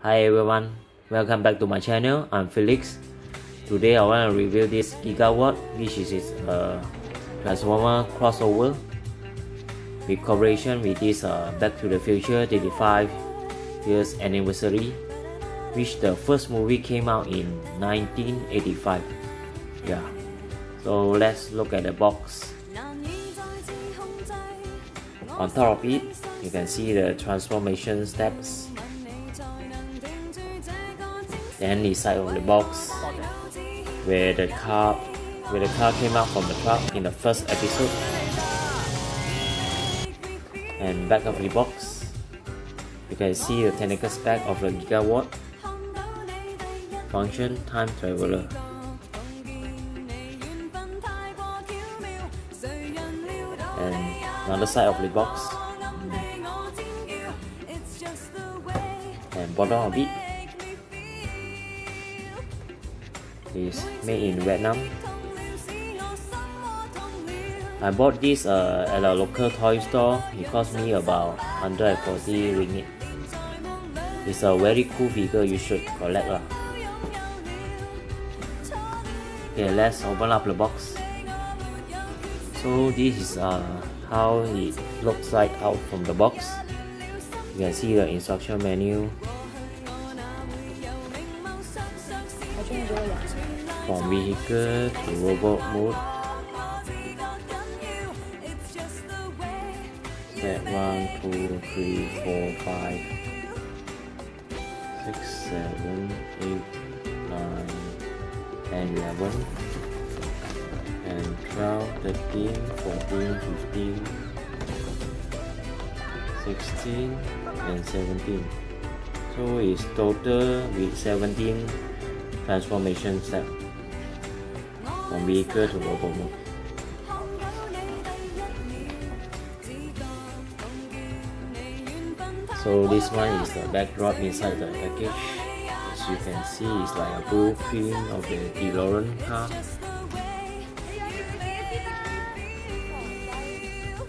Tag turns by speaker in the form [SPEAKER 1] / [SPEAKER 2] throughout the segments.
[SPEAKER 1] Hi everyone, welcome back to my channel. I'm Felix. Today I want to review this Gigawatt, which is a uh, Transformer crossover with cooperation with this uh, Back to the Future 35 years anniversary, which the first movie came out in 1985. Yeah, so let's look at the box. On top of it, you can see the transformation steps then the side of the box where the car where the car came out from the truck in the first episode. And back of the box you can see the technical spec of the gigawatt function time traveler. And another side of the box hmm, and bottom of it is made in Vietnam. I bought this uh, at a local toy store. It cost me about 140 ringgit. It's a very cool figure you should collect lah. Okay, let's open up the box. So this is uh, how it looks like out from the box. You can see the instruction menu from vehicle to robot mode. Set 1 2 3 4 5 6 7 8 9 and 11 and 12 13 14 15 16 and 17 so it's total with 17 transformation steps from vehicle to robot mode. So this one is the backdrop inside the package. As you can see, it's like a blueprint of the DeLorean car.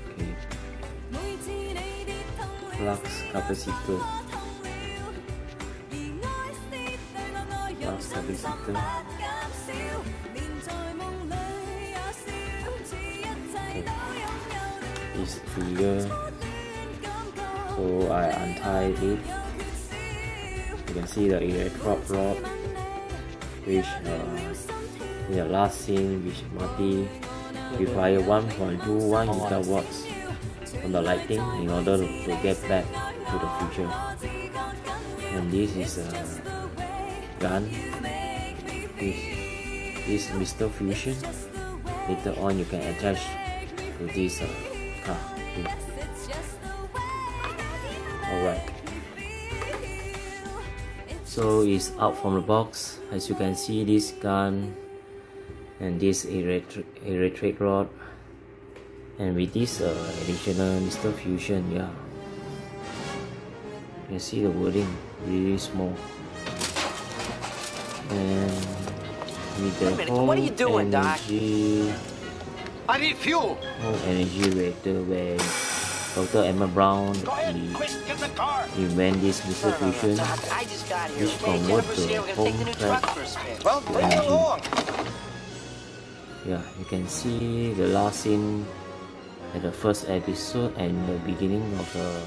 [SPEAKER 1] Okay. Flux capacitor. Flux capacitor. Trigger so I untie it. You can see that the electrode rod which uh, in the last scene which Marty require 1.21 gigawatts on the lighting in order to get back to the future. And this is a gun. This is Mr. Fusion. Later on you can attach to this uh, car alright. So it's out from the box. As you can see this gun and this electric, electric rod. And with this uh, additional Mr. Fusion yeah. You can see the wording really small. And with the
[SPEAKER 2] minute, what are you doing,
[SPEAKER 1] energy,
[SPEAKER 2] Doc? I need fuel.
[SPEAKER 1] Whole energy reactor where Dr. Emmett Brown he, invent this Mr. Fusion which convert the home track to energy. Yeah, you can see the last scene at the first episode and the beginning of the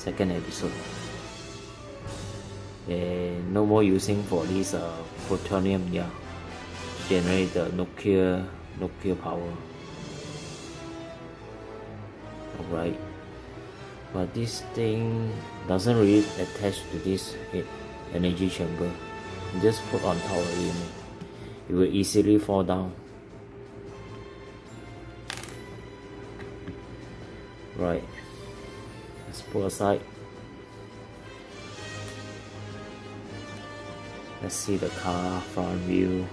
[SPEAKER 1] second episode. And no more using for this uh, plutonium, yeah, generate the nuclear nuclear power. Alright. But this thing doesn't really attach to this energy chamber. just put on top of it. It will easily fall down. Right. Let's put aside. Let's see the car front view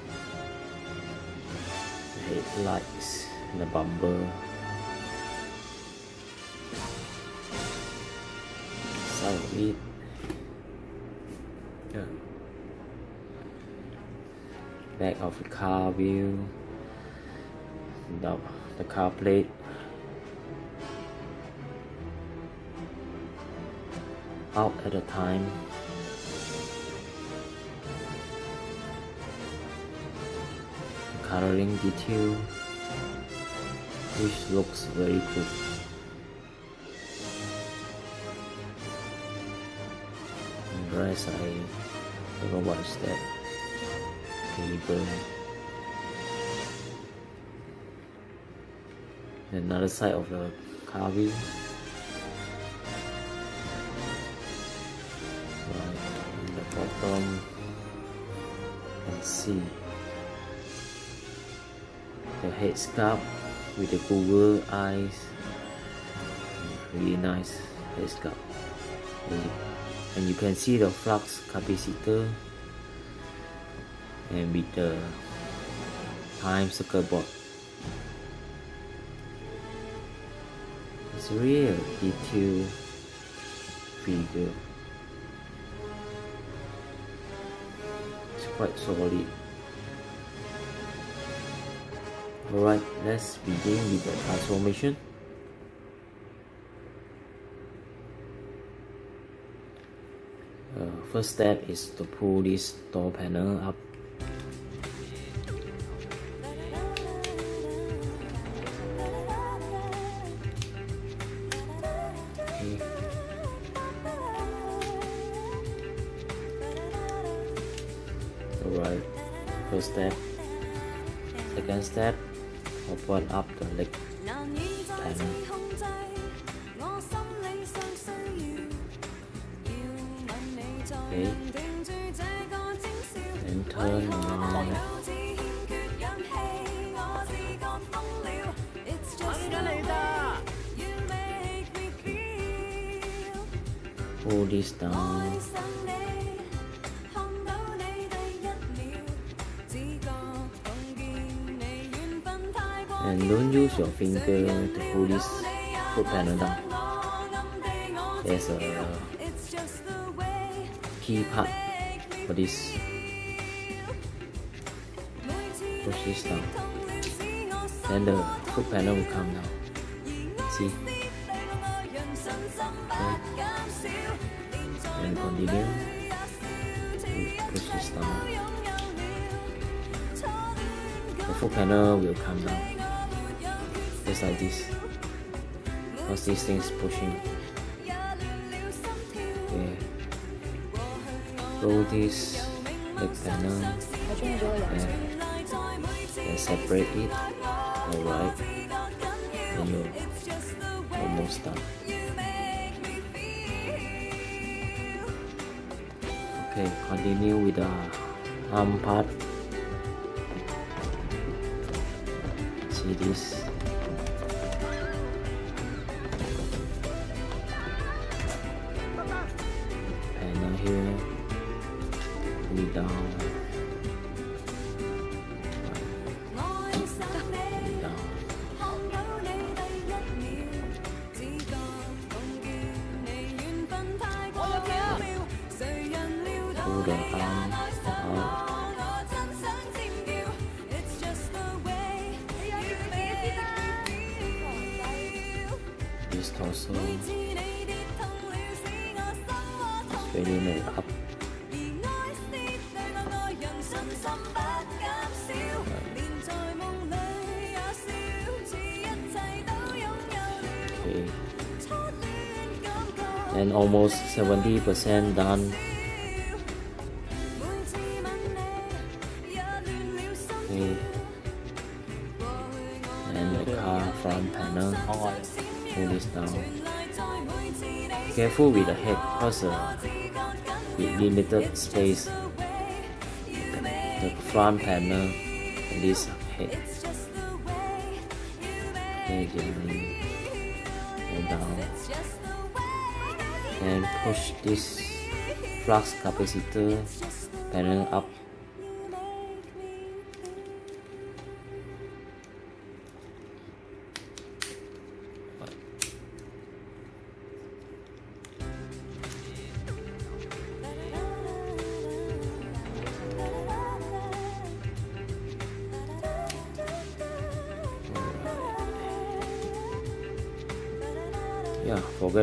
[SPEAKER 1] headlights and the bumper. Side of it. Yeah. back of the car view. The, the car plate. Out at a time coloring detail which looks very good. And the rest I don't know what is that cable another side of the carving. Right in the bottom. And see the head scarf with the Google eyes. Really nice head scarf and you can see the flux capacitor. And with the time circuit board. It's real detailed figure. It's quite solid Alright, let's begin with the transformation. Uh, first step is to pull this door panel up. Okay. And turn on. Pull this down. And don't use your finger to pull this foot panel down. There's a key part for this. Push this down. Then the foot panel will come down. See? Okay. And continue. Push this down. The foot panel will come down. Just like this. Because this thing is pushing. This leg panel and, and separate it. Alright. And you're almost done. Okay, continue with the arm part. See this. And almost 70% done. Okay. And the car front panel. Pull this down. Careful with the head because uh, limited space. The front panel and this head. Okay, gently go down and push this flux capacitor panel up.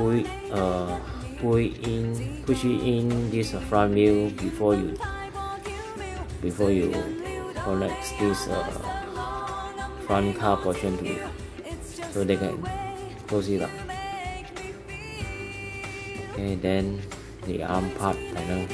[SPEAKER 1] pull it, uh pull it in push it in this uh, front wheel before you before you connect this uh, front car portion to it. So they can close it up. Okay then the arm part panel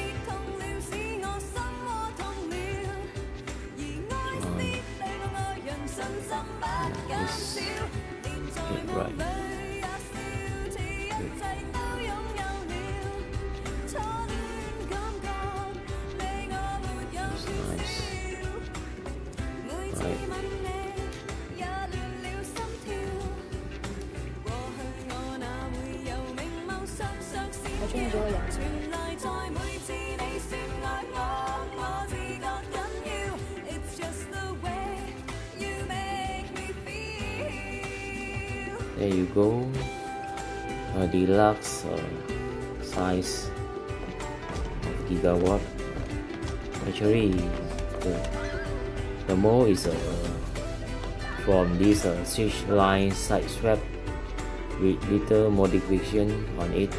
[SPEAKER 1] there you go. A deluxe uh, size of gigawatt actually the, the mode is uh, from this uh, switch line side swap with little modification on it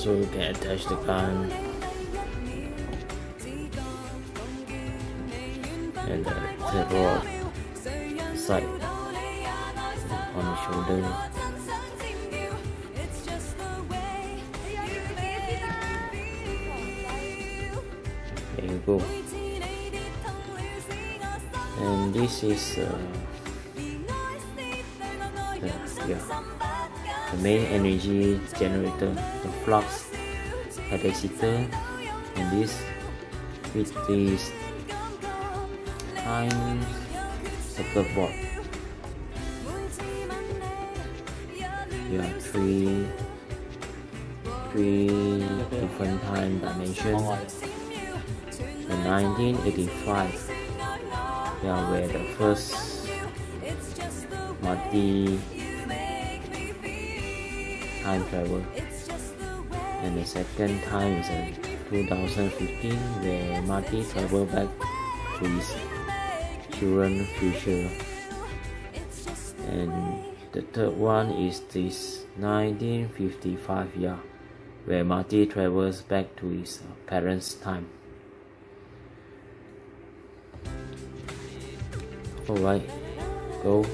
[SPEAKER 1] so we can attach the gun and the rod side on the shoulder. There you go. And this is uh, the, yeah, the main energy generator, the flux capacitor, and this with this time circuit board. You have three three different time dimensions. The 1985, yeah, where the first Marty time travel, and the second time is in 2015, where Marty travel back to his children future and the third one is this 1955 year where Marty travels back to his parents' time. Alright, go.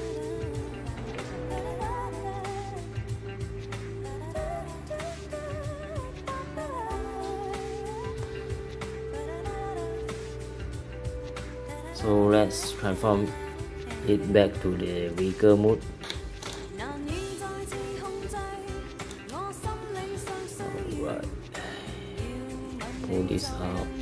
[SPEAKER 1] So let's transform it back to the vehicle mode. Alright. Pull this out.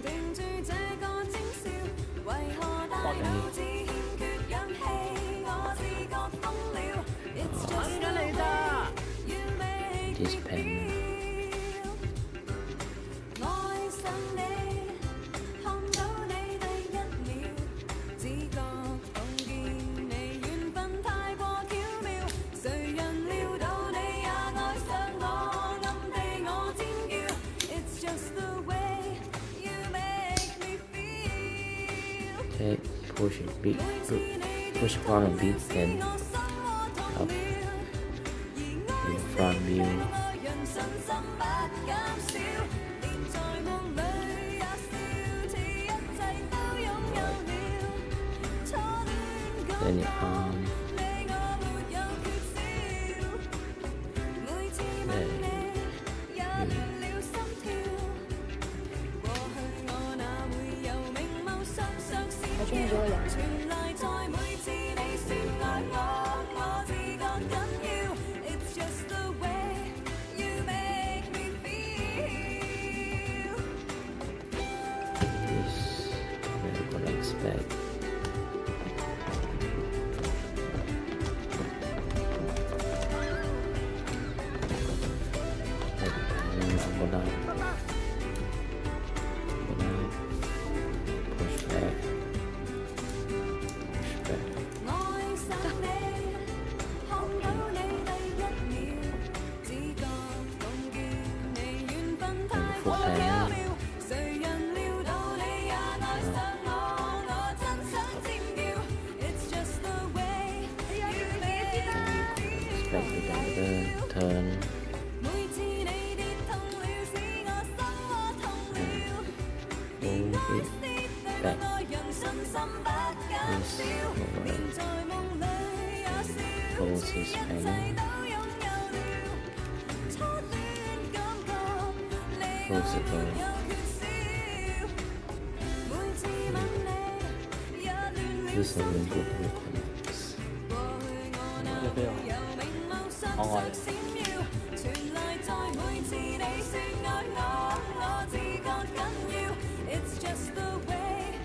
[SPEAKER 1] Push it big, push forward a bit, then up in front view. Then your arm. 就的觉得我让信心不减少连在梦里也笑好一切都拥有了初恋感觉你我没
[SPEAKER 3] 有缺少
[SPEAKER 1] 每次吻你也乱了心跳过去
[SPEAKER 3] 我哪会明眸闪耀传来在每次你
[SPEAKER 4] 说爱我我自觉紧要 it's just way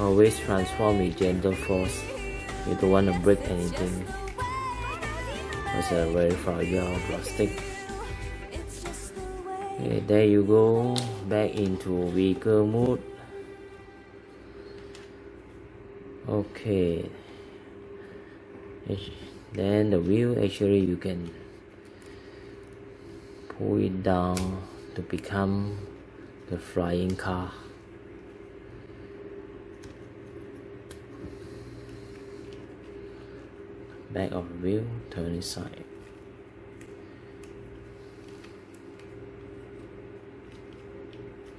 [SPEAKER 1] always transform with gentle force. You don't want to break anything. it's a very fragile plastic.
[SPEAKER 4] It's just the way.
[SPEAKER 1] Okay, there you go. Back into vehicle mode. okay. Then the wheel actually you can pull it down to become the flying car. Back of wheel turn it side.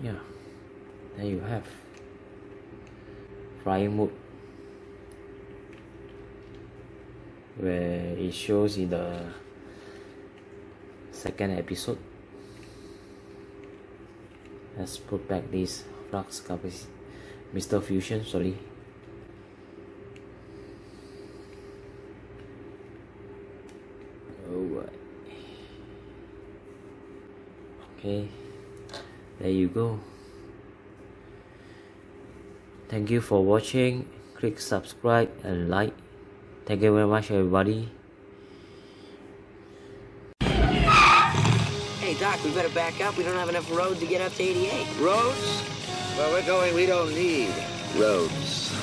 [SPEAKER 1] Yeah there you have. Flying mode. Where it shows in the second episode let's put back this flux capacitor mr fusion sorry. Oh, Alright okay there you go. Thank you for watching. Click subscribe and like. Thank you very much everybody
[SPEAKER 5] We better back up. We don't have enough road to get up to 88.
[SPEAKER 2] Roads? Well, we're going, we don't need roads.